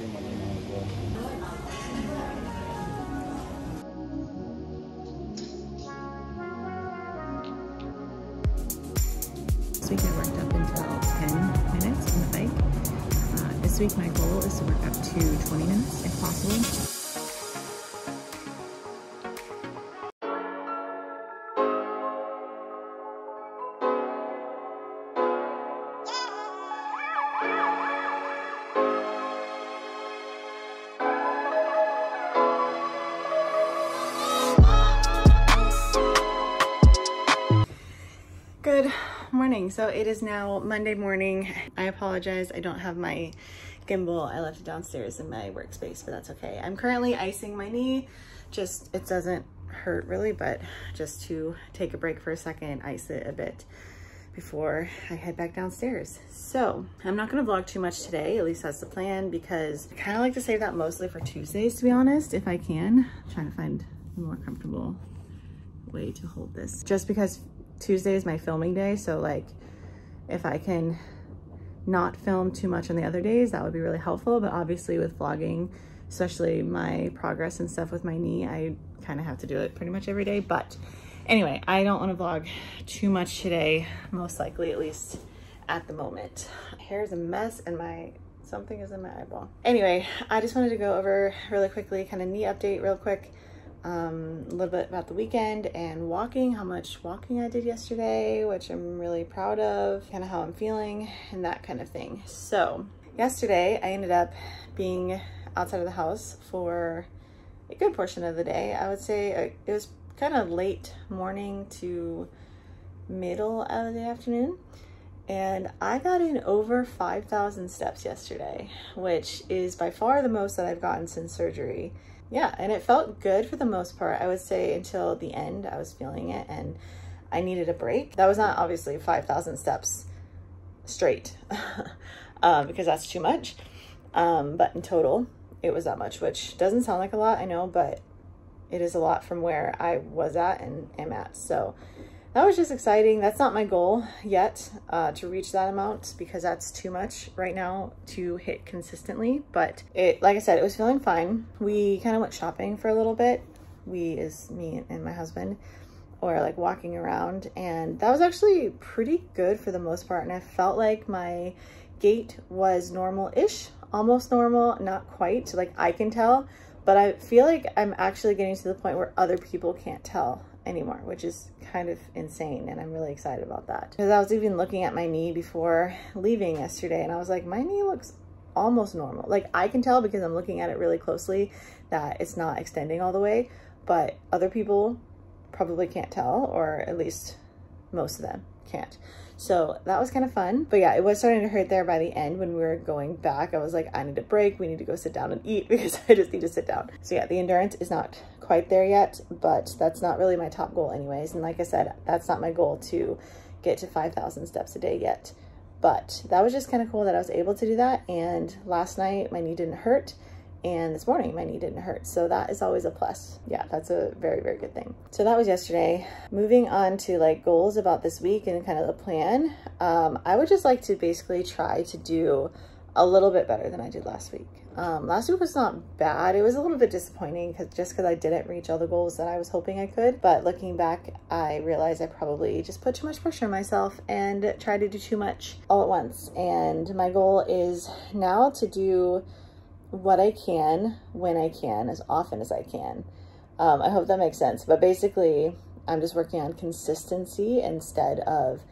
This week I worked up until 10 minutes on the bike. Uh, this week my goal is to work up to 20 minutes if possible. Good morning. So it is now Monday morning. I apologize. I don't have my gimbal. I left it downstairs in my workspace, but that's okay. I'm currently icing my knee. Just, it doesn't hurt really, but just to take a break for a second, ice it a bit before I head back downstairs. So I'm not gonna vlog too much today, at least that's the plan, because I kind of like to save that mostly for Tuesdays, to be honest, if I can. I'm trying to find a more comfortable way to hold this. Just because Tuesday is my filming day. So like if I can not film too much on the other days, that would be really helpful. But obviously with vlogging, especially my progress and stuff with my knee, I kind of have to do it pretty much every day. But anyway, I don't want to vlog too much today, most likely at least at the moment. Hair is a mess and my something is in my eyeball. Anyway, I just wanted to go over really quickly, kind of knee update real quick um, a little bit about the weekend and walking, how much walking I did yesterday, which I'm really proud of, kind of how I'm feeling and that kind of thing. So yesterday I ended up being outside of the house for a good portion of the day. I would say uh, it was kind of late morning to middle of the afternoon. And I got in over 5,000 steps yesterday, which is by far the most that I've gotten since surgery yeah, and it felt good for the most part. I would say until the end, I was feeling it and I needed a break. That was not obviously 5,000 steps straight um, because that's too much. Um, but in total, it was that much, which doesn't sound like a lot, I know, but it is a lot from where I was at and am at. So that was just exciting. That's not my goal yet uh, to reach that amount because that's too much right now to hit consistently. But it, like I said, it was feeling fine. We kind of went shopping for a little bit. We is me and my husband or like walking around and that was actually pretty good for the most part. And I felt like my gait was normal-ish, almost normal, not quite, like I can tell, but I feel like I'm actually getting to the point where other people can't tell anymore, which is kind of insane. And I'm really excited about that. Because I was even looking at my knee before leaving yesterday and I was like, my knee looks almost normal. Like I can tell because I'm looking at it really closely that it's not extending all the way, but other people probably can't tell, or at least most of them can't. So that was kind of fun. But yeah, it was starting to hurt there by the end when we were going back. I was like, I need a break. We need to go sit down and eat because I just need to sit down. So yeah, the endurance is not quite there yet, but that's not really my top goal anyways. And like I said, that's not my goal to get to 5,000 steps a day yet. But that was just kind of cool that I was able to do that. And last night my knee didn't hurt and this morning my knee didn't hurt. So that is always a plus. Yeah, that's a very, very good thing. So that was yesterday. Moving on to like goals about this week and kind of the plan. Um, I would just like to basically try to do a little bit better than I did last week. Um, last week was not bad. It was a little bit disappointing because just because I didn't reach all the goals that I was hoping I could. But looking back, I realized I probably just put too much pressure on myself and tried to do too much all at once. And my goal is now to do what I can when I can as often as I can. Um, I hope that makes sense. But basically, I'm just working on consistency instead of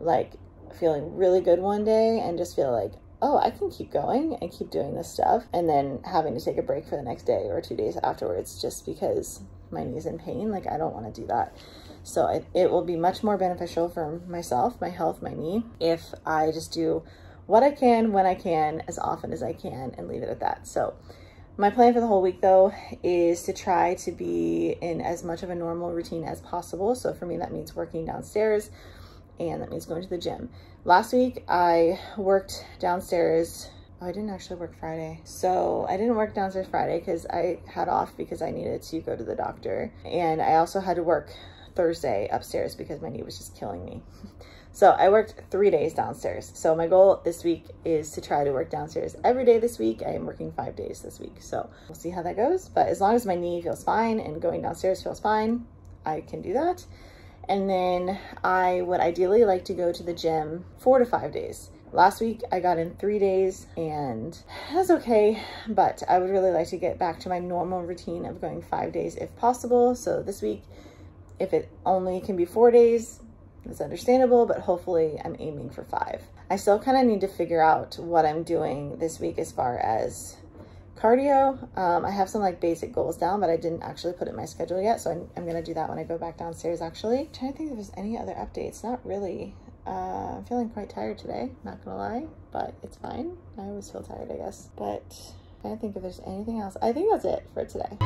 like feeling really good one day and just feel like, oh, I can keep going and keep doing this stuff and then having to take a break for the next day or two days afterwards just because my knee's in pain. Like, I don't want to do that. So it, it will be much more beneficial for myself, my health, my knee, if I just do what I can, when I can, as often as I can, and leave it at that. So my plan for the whole week though is to try to be in as much of a normal routine as possible. So for me, that means working downstairs and that means going to the gym. Last week I worked downstairs. Oh, I didn't actually work Friday. So I didn't work downstairs Friday because I had off because I needed to go to the doctor. And I also had to work Thursday upstairs because my knee was just killing me. So I worked three days downstairs. So my goal this week is to try to work downstairs every day this week. I am working five days this week. So we'll see how that goes. But as long as my knee feels fine and going downstairs feels fine, I can do that. And then I would ideally like to go to the gym four to five days. Last week I got in three days and that's okay, but I would really like to get back to my normal routine of going five days if possible. So this week, if it only can be four days, it's understandable, but hopefully I'm aiming for five. I still kind of need to figure out what I'm doing this week as far as cardio. Um, I have some like basic goals down, but I didn't actually put it in my schedule yet. So I'm, I'm going to do that when I go back downstairs actually. I'm trying to think if there's any other updates. Not really. Uh, I'm feeling quite tired today, not gonna lie, but it's fine. I always feel tired, I guess. But I'm trying to think if there's anything else. I think that's it for today.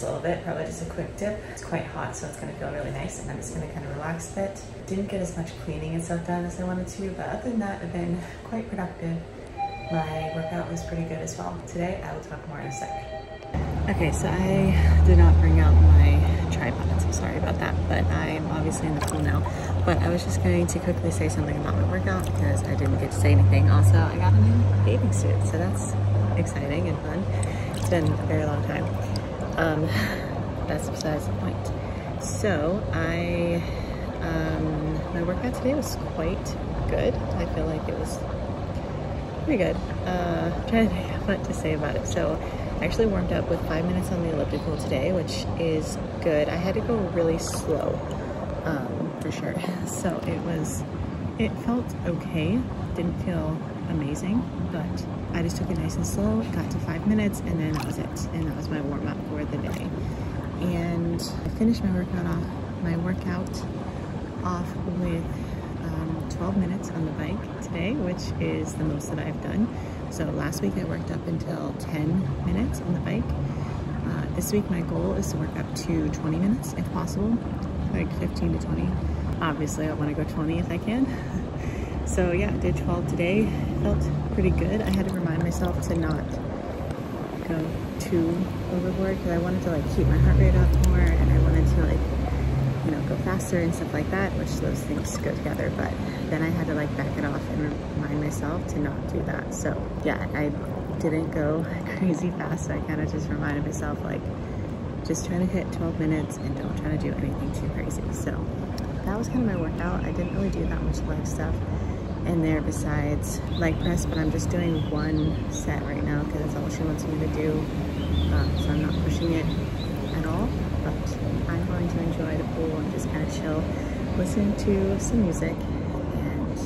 Just a little bit, probably just a quick dip. It's quite hot, so it's gonna feel really nice, and I'm just gonna kind of relax a bit. Didn't get as much cleaning and stuff done as I wanted to, but other than that, I've been quite productive. My workout was pretty good as well. Today, I will talk more in a sec. Okay, so I did not bring out my tripod, so sorry about that, but I'm obviously in the pool now. But I was just going to quickly say something about my workout because I didn't get to say anything. Also, I got a new bathing suit, so that's exciting and fun. It's been a very long time. Um, that's besides the point. So I, um, my workout today was quite good. I feel like it was pretty good. Uh, trying to think what to say about it. So I actually warmed up with five minutes on the elliptical today, which is good. I had to go really slow, um, for sure. So it was, it felt okay. Didn't feel amazing, but I just took it nice and slow, got to five minutes, and then that was it. And that was my warm up for the day. And I finished my workout off, my workout off with um, 12 minutes on the bike today, which is the most that I've done. So last week I worked up until 10 minutes on the bike. Uh, this week my goal is to work up to 20 minutes if possible, like 15 to 20. Obviously I want to go 20 if I can. so yeah, did 12 today. Felt pretty good. I had to remind myself to not go too overboard because I wanted to like keep my heart rate up more and I wanted to like you know, go faster and stuff like that, which those things go together. But then I had to like back it off and remind myself to not do that. So yeah, I didn't go crazy fast. So I kind of just reminded myself like, just trying to hit 12 minutes and don't try to do anything too crazy. So that was kind of my workout. I didn't really do that much leg stuff in there besides leg press, but I'm just doing one set right now because that's all she wants me to do. Um, so I'm not pushing it at all, but I'm going to enjoy the pool and just kind of chill, listen to some music, and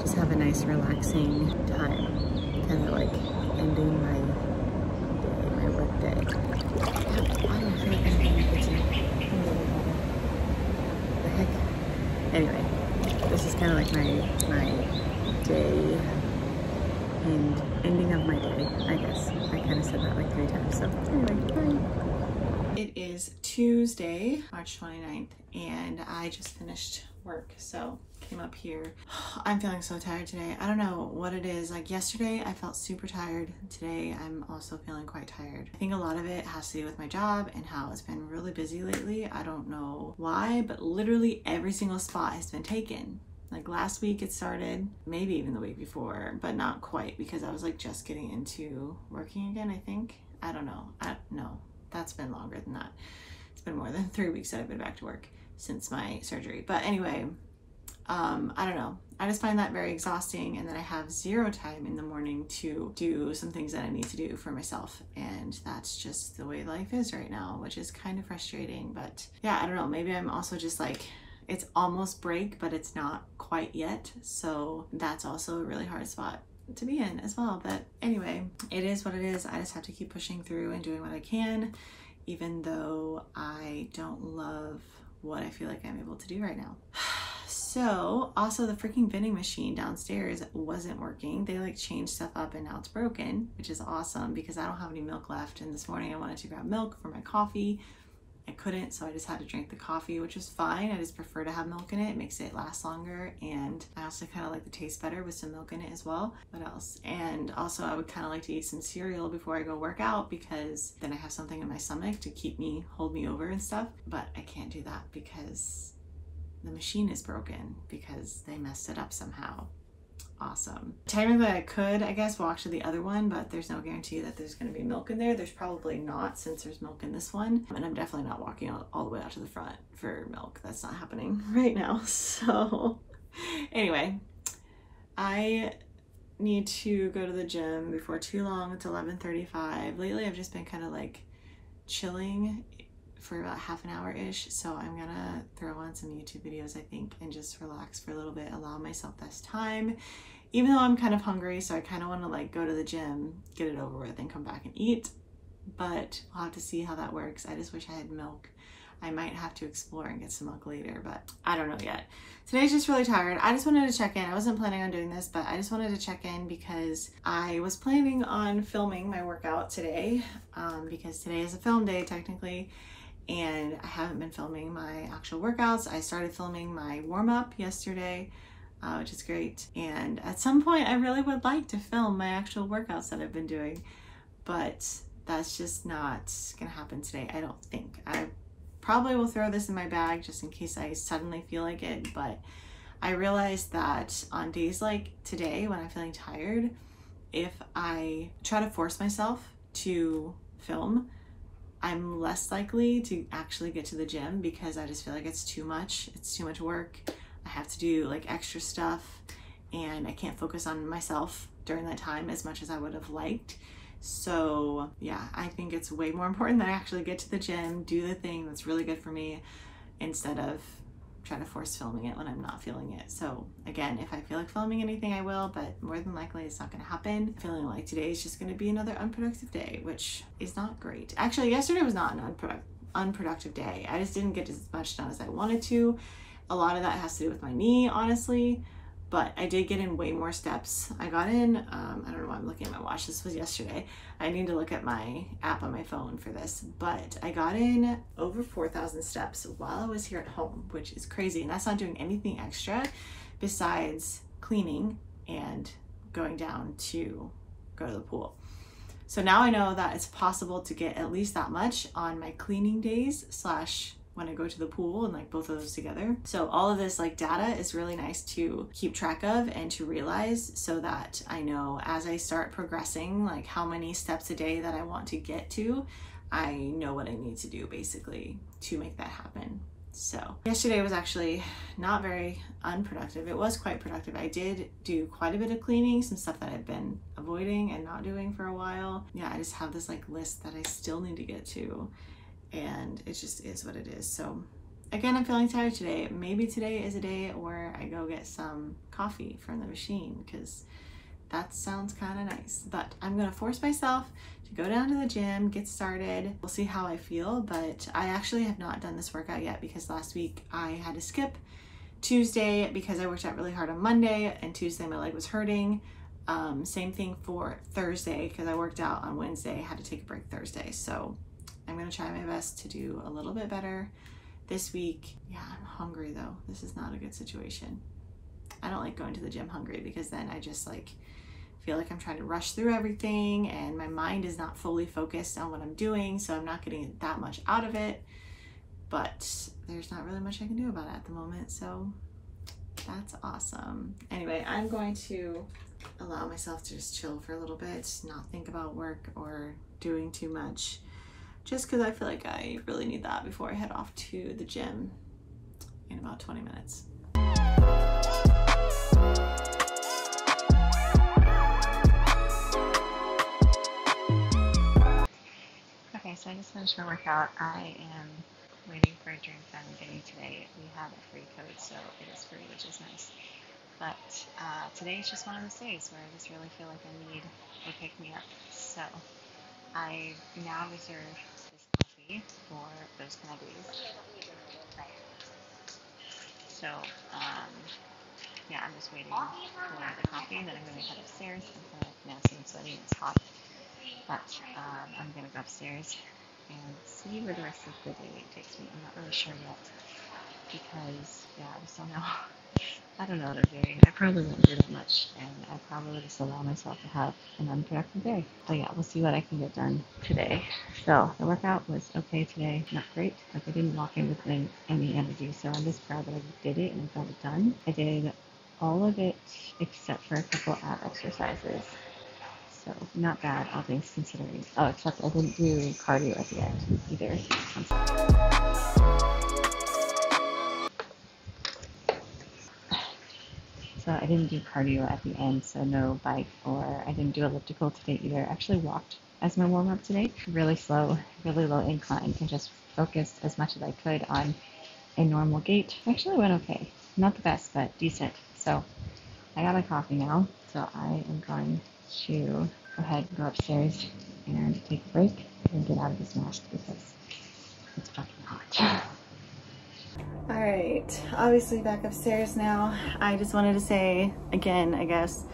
just have a nice relaxing time. Kind of like ending my day, my work day. Anyway, this is kind of like my, my day and ending of my day, I guess. I kind of said that like three times, so anyway, bye. It is Tuesday, March 29th, and I just finished work, so came up here. I'm feeling so tired today. I don't know what it is. Like yesterday, I felt super tired. Today, I'm also feeling quite tired. I think a lot of it has to do with my job and how it's been really busy lately. I don't know why, but literally every single spot has been taken. Like last week it started, maybe even the week before, but not quite because I was like just getting into working again, I think. I don't know. I no, that's been longer than that. It's been more than three weeks that I've been back to work since my surgery. But anyway, um, I don't know. I just find that very exhausting and then I have zero time in the morning to do some things that I need to do for myself. And that's just the way life is right now, which is kind of frustrating. But yeah, I don't know. Maybe I'm also just like, it's almost break, but it's not quite yet. So that's also a really hard spot to be in as well. But anyway, it is what it is. I just have to keep pushing through and doing what I can, even though I don't love what I feel like I'm able to do right now. So, also the freaking vending machine downstairs wasn't working. They like changed stuff up and now it's broken, which is awesome because I don't have any milk left. And this morning I wanted to grab milk for my coffee. I couldn't, so I just had to drink the coffee, which is fine. I just prefer to have milk in it. It makes it last longer. And I also kind of like the taste better with some milk in it as well. What else? And also I would kind of like to eat some cereal before I go work out because then I have something in my stomach to keep me, hold me over and stuff. But I can't do that because the machine is broken because they messed it up somehow. Awesome. Technically I could, I guess, walk to the other one, but there's no guarantee that there's gonna be milk in there. There's probably not since there's milk in this one. And I'm definitely not walking all, all the way out to the front for milk. That's not happening right now. So anyway, I need to go to the gym before too long. It's 11.35. Lately I've just been kind of like chilling for about half an hour ish. So I'm gonna throw on some YouTube videos, I think, and just relax for a little bit, allow myself this time. Even though I'm kind of hungry, so I kind of want to like go to the gym, get it over with, and come back and eat. But I'll have to see how that works. I just wish I had milk. I might have to explore and get some milk later, but I don't know yet. Today's just really tired. I just wanted to check in. I wasn't planning on doing this, but I just wanted to check in because I was planning on filming my workout today um, because today is a film day technically and I haven't been filming my actual workouts. I started filming my warm up yesterday, uh, which is great. And at some point, I really would like to film my actual workouts that I've been doing, but that's just not gonna happen today, I don't think. I probably will throw this in my bag just in case I suddenly feel like it, but I realized that on days like today when I'm feeling tired, if I try to force myself to film, I'm less likely to actually get to the gym because I just feel like it's too much. It's too much work. I have to do like extra stuff and I can't focus on myself during that time as much as I would have liked. So, yeah, I think it's way more important that I actually get to the gym, do the thing that's really good for me instead of try to force filming it when I'm not feeling it. So again, if I feel like filming anything, I will, but more than likely it's not gonna happen. feeling like today is just gonna be another unproductive day, which is not great. Actually, yesterday was not an unproductive unproductive day. I just didn't get as much done as I wanted to. A lot of that has to do with my knee, honestly but I did get in way more steps. I got in, um, I don't know why I'm looking at my watch, this was yesterday. I need to look at my app on my phone for this, but I got in over 4,000 steps while I was here at home, which is crazy. And that's not doing anything extra besides cleaning and going down to go to the pool. So now I know that it's possible to get at least that much on my cleaning days slash when I go to the pool and like both of those together. So all of this like data is really nice to keep track of and to realize so that I know as I start progressing like how many steps a day that I want to get to, I know what I need to do basically to make that happen. So yesterday was actually not very unproductive. It was quite productive. I did do quite a bit of cleaning, some stuff that I've been avoiding and not doing for a while. Yeah, I just have this like list that I still need to get to and it just is what it is. So again, I'm feeling tired today. Maybe today is a day where I go get some coffee from the machine because that sounds kind of nice. But I'm gonna force myself to go down to the gym, get started. We'll see how I feel, but I actually have not done this workout yet because last week I had to skip Tuesday because I worked out really hard on Monday and Tuesday my leg was hurting. Um, same thing for Thursday because I worked out on Wednesday, had to take a break Thursday. So I'm gonna try my best to do a little bit better this week. Yeah, I'm hungry though. This is not a good situation. I don't like going to the gym hungry because then I just like feel like I'm trying to rush through everything and my mind is not fully focused on what I'm doing, so I'm not getting that much out of it. But there's not really much I can do about it at the moment, so that's awesome. Anyway, I'm going to allow myself to just chill for a little bit, not think about work or doing too much just because I feel like I really need that before I head off to the gym in about 20 minutes. Okay, so I just finished my workout. I am waiting for a drink that I'm getting today. We have a free code, so it is free, which is nice. But uh, today is just one of those days where I just really feel like I need a pick me up. So I now reserve kind of days. So, um, yeah, I'm just waiting for the coffee, and then I'm going to head upstairs. I'm nasty and sweaty, it's hot. But um, I'm going to go upstairs and see where the rest of the day takes me. I'm not really sure yet because, yeah, I just don't know. I don't know what doing. I probably won't do that much, and I probably just allow myself to have an unproductive day. But yeah, we'll see what I can get done today. So the workout was okay today, not great. Like I didn't walk in with any, any energy, so I'm just proud that I did it and I got it done. I did all of it except for a couple ab exercises. So not bad, all things considering. Oh, except I didn't do cardio at the end either. So I didn't do cardio at the end, so no bike or I didn't do elliptical today either. I actually walked as my warm up today, really slow, really low incline, and just focused as much as I could on a normal gait. Actually went okay. Not the best, but decent. So I got my coffee now, so I am going to go ahead and go upstairs and take a break and get out of this mask because it's fucking hot. All right, obviously back upstairs now. I just wanted to say again, I guess,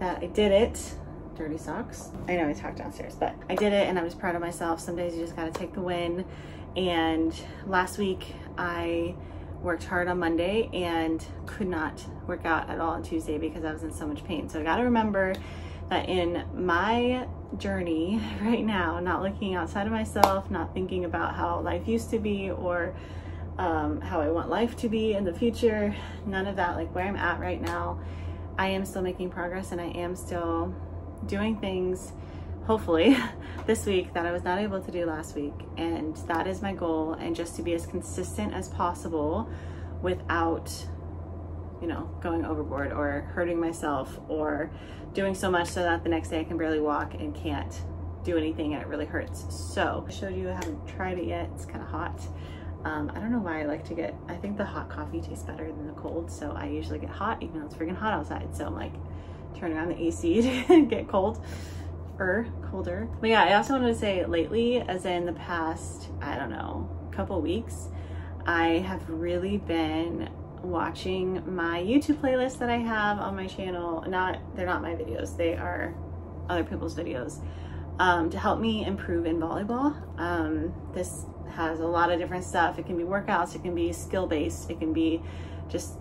that I did it. Dirty socks. I know I talked downstairs, but I did it and I'm just proud of myself. Some days you just gotta take the win. And last week I worked hard on Monday and could not work out at all on Tuesday because I was in so much pain. So I gotta remember that in my journey right now, not looking outside of myself, not thinking about how life used to be or um, how I want life to be in the future, none of that, like where I'm at right now, I am still making progress and I am still doing things, hopefully, this week that I was not able to do last week. And that is my goal, and just to be as consistent as possible without, you know, going overboard or hurting myself or doing so much so that the next day I can barely walk and can't do anything and it really hurts. So I showed you I haven't tried it yet. It's kind of hot. Um, I don't know why I like to get, I think the hot coffee tastes better than the cold. So I usually get hot even though it's freaking hot outside. So I'm like turning on the AC to get cold or colder. But yeah, I also wanted to say lately, as in the past, I don't know, couple weeks, I have really been watching my YouTube playlist that I have on my channel. Not, they're not my videos. They are other people's videos um, to help me improve in volleyball. Um, this has a lot of different stuff. It can be workouts, it can be skill-based, it can be just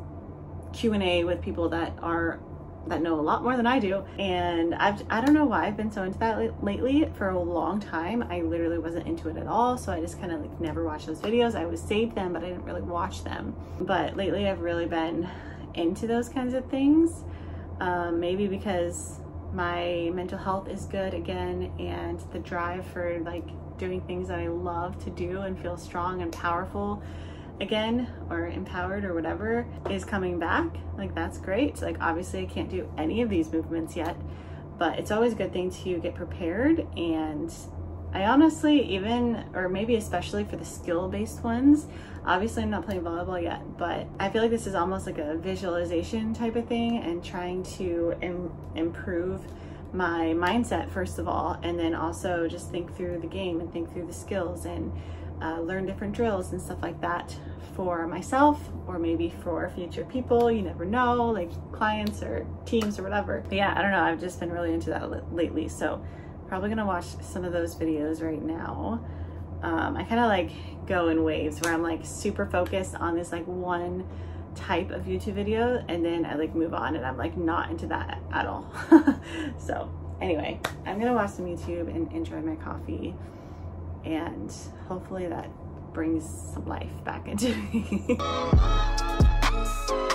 Q&A with people that are that know a lot more than I do. And I've, I don't know why I've been so into that lately. For a long time, I literally wasn't into it at all. So I just kind of like never watched those videos. I would save them, but I didn't really watch them. But lately I've really been into those kinds of things. Um, maybe because my mental health is good again and the drive for like doing things that I love to do and feel strong and powerful again or empowered or whatever is coming back like that's great. Like obviously I can't do any of these movements yet but it's always a good thing to get prepared. And I honestly even or maybe especially for the skill-based ones obviously I'm not playing volleyball yet but I feel like this is almost like a visualization type of thing and trying to Im improve my mindset first of all and then also just think through the game and think through the skills and uh, learn different drills and stuff like that for myself or maybe for future people. You never know like clients or teams or whatever. But yeah I don't know. I've just been really into that lately. So probably gonna watch some of those videos right now. Um, I kind of like go in waves where I'm like super focused on this like one type of YouTube video and then I like move on and I'm like not into that at all. so anyway, I'm gonna watch some YouTube and enjoy my coffee and hopefully that brings some life back into me.